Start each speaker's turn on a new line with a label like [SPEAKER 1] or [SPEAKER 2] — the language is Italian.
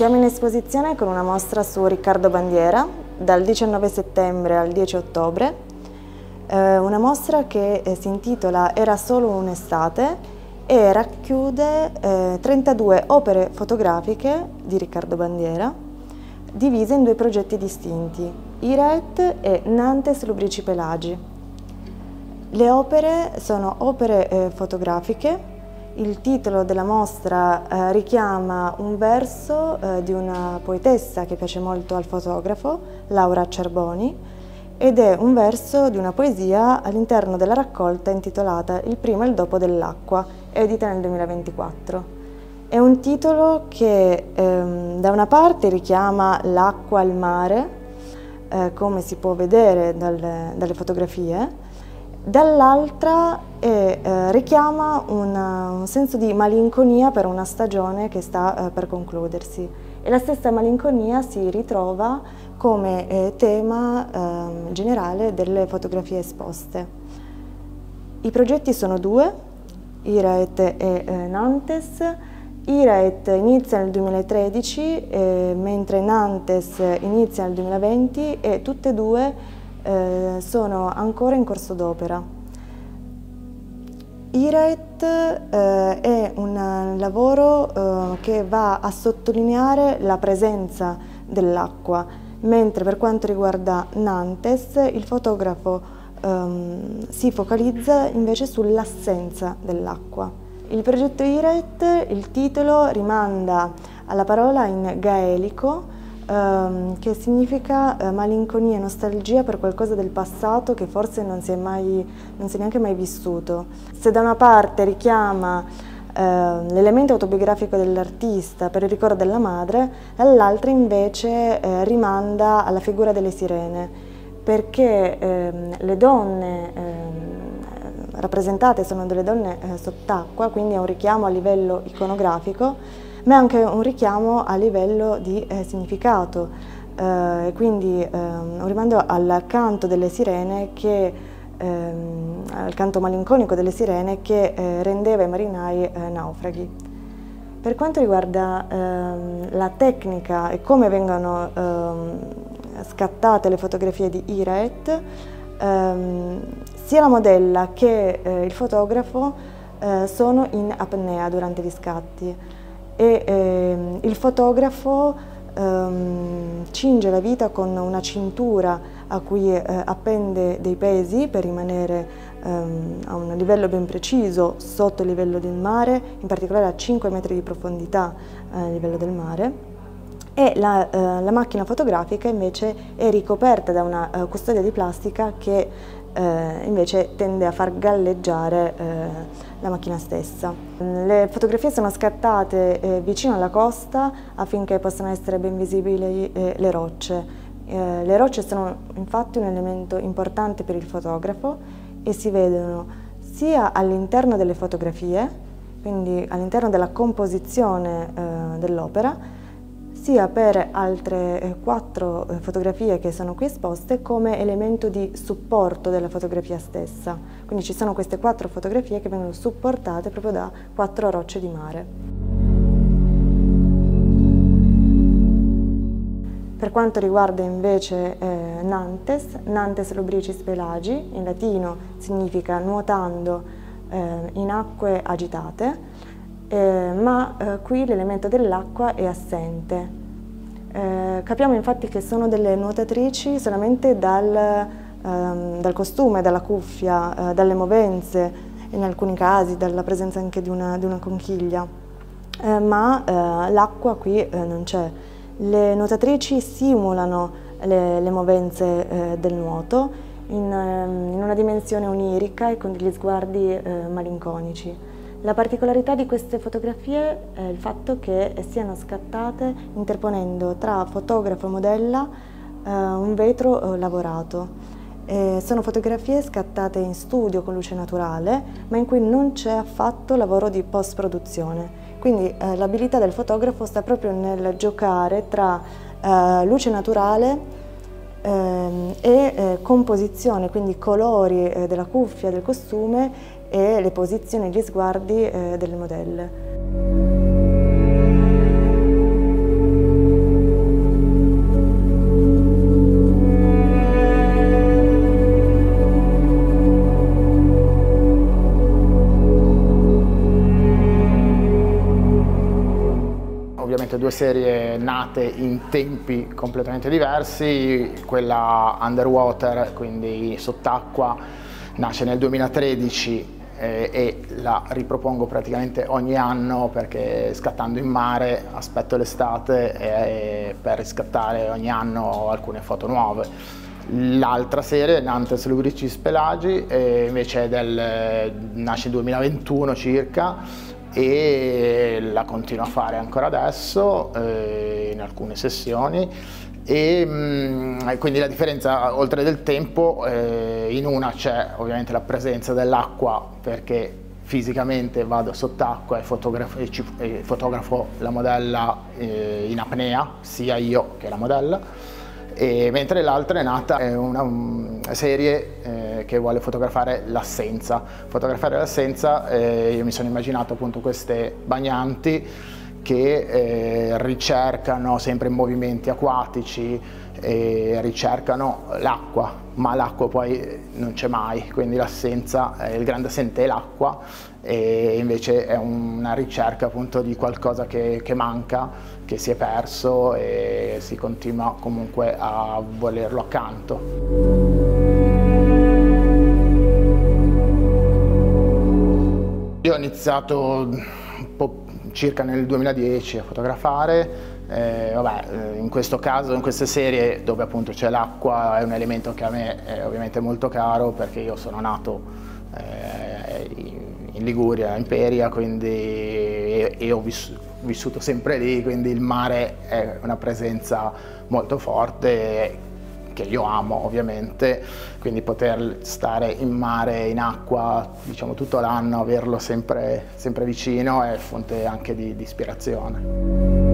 [SPEAKER 1] esposizione con una mostra su Riccardo Bandiera dal 19 settembre al 10 ottobre, eh, una mostra che eh, si intitola Era solo un'estate e racchiude eh, 32 opere fotografiche di Riccardo Bandiera divise in due progetti distinti, Iraet e Nantes Lubrici Pelagi. Le opere sono opere eh, fotografiche il titolo della mostra eh, richiama un verso eh, di una poetessa che piace molto al fotografo, Laura Cerboni, ed è un verso di una poesia all'interno della raccolta intitolata Il primo e il dopo dell'acqua, edita nel 2024. È un titolo che ehm, da una parte richiama l'acqua al mare, eh, come si può vedere dalle, dalle fotografie, dall'altra eh, richiama una, un senso di malinconia per una stagione che sta eh, per concludersi e la stessa malinconia si ritrova come eh, tema ehm, generale delle fotografie esposte. I progetti sono due, Iraet e eh, Nantes. Iraet inizia nel 2013 eh, mentre Nantes inizia nel 2020 e tutte e due eh, sono ancora in corso d'opera. IRAET eh, è un lavoro eh, che va a sottolineare la presenza dell'acqua, mentre per quanto riguarda Nantes il fotografo ehm, si focalizza invece sull'assenza dell'acqua. Il progetto IRAET, il titolo rimanda alla parola in gaelico ehm, che significa eh, malinconia, nostalgia per qualcosa del passato che forse non si è, mai, non si è neanche mai vissuto. Se da una parte richiama eh, l'elemento autobiografico dell'artista per il ricordo della madre, dall'altra invece eh, rimanda alla figura delle sirene, perché ehm, le donne ehm, rappresentate sono delle donne eh, sott'acqua, quindi è un richiamo a livello iconografico ma è anche un richiamo a livello di eh, significato, eh, quindi ehm, un rimando al canto delle sirene che ehm, al canto malinconico delle sirene che eh, rendeva i marinai eh, naufraghi. Per quanto riguarda ehm, la tecnica e come vengono scattate le fotografie di Iraet, sia la modella che eh, il fotografo sono in apnea durante gli scatti e ehm, il fotografo ehm, cinge la vita con una cintura a cui eh, appende dei pesi per rimanere ehm, a un livello ben preciso sotto il livello del mare, in particolare a 5 metri di profondità eh, a livello del mare. E la, eh, la, macchina fotografica invece è ricoperta da una uh, custodia di plastica che eh, invece tende a far galleggiare eh, la macchina stessa. Le fotografie sono scattate eh, vicino alla costa affinché possano essere ben visibili eh, le rocce. Eh, le rocce sono infatti un elemento importante per il fotografo e si vedono sia all'interno delle fotografie, quindi all'interno della composizione eh, dell'opera, sia per altre eh, quattro eh, fotografie che sono qui esposte come elemento di supporto della fotografia stessa. Quindi ci sono queste quattro fotografie che vengono supportate proprio da quattro rocce di mare. Per quanto riguarda invece eh, Nantes, Nantes lubricis pelagi, in latino significa nuotando eh, in acque agitate, eh, ma eh, qui l'elemento dell'acqua è assente. Eh, capiamo infatti che sono delle nuotatrici solamente dal, ehm, dal costume, dalla cuffia, eh, dalle movenze, in alcuni casi dalla presenza anche di una, di una conchiglia, eh, ma eh, l'acqua qui non c'è. Le nuotatrici simulano le, le movenze del nuoto in, ehm, in, una dimensione onirica e con degli sguardi malinconici. La particolarità di queste fotografie è il fatto che siano scattate interponendo tra fotografo e modella eh, un vetro eh, lavorato. Eh, sono fotografie scattate in studio con luce naturale, ma in cui non c'è affatto lavoro di post-produzione. Quindi eh, l'abilità del fotografo sta proprio nel giocare tra eh, luce naturale ehm, e composizione, quindi colori della cuffia, del costume e le posizioni e gli sguardi eh, delle modelle.
[SPEAKER 2] ovviamente due serie nate in tempi completamente diversi, quella underwater, quindi sott'acqua, nasce nel 2013 eh, e la ripropongo praticamente ogni anno perché scattando in mare aspetto l'estate eh, per riscattare ogni anno alcune foto nuove. L'altra serie, Nantes Lubricis Pelagi, eh, invece del, nasce nel 2021 circa e la continuo a fare ancora adesso eh, in alcune sessioni e mm, quindi la differenza oltre del tempo eh, in una c'è ovviamente la presenza dell'acqua perché fisicamente vado sott'acqua e fotografo, e e fotografo la modella eh, in apnea sia io che la modella. E, mentre l'altra è nata è una um, serie eh, che vuole fotografare l'assenza. Fotografare l'assenza eh, io mi sono immaginato appunto queste bagnanti che eh, ricercano sempre movimenti acquatici e ricercano l'acqua, ma l'acqua poi non c'è mai, quindi l'assenza, eh, il grande assente è l'acqua e invece è una ricerca appunto di qualcosa che, che manca, che si è perso e si continua comunque a volerlo accanto. Io ho iniziato un po' circa nel 2010 a fotografare, eh, vabbè, eh, in questo caso, in queste serie dove appunto c'è l'acqua è un elemento che a me è ovviamente molto caro perché io sono nato eh, in Liguria, in Peria, quindi, e, ho vissuto sempre lì, quindi il mare è una presenza molto forte che io amo ovviamente, quindi poter stare in mare, in acqua, diciamo tutto l'anno, averlo sempre, sempre vicino è fonte anche di, di ispirazione.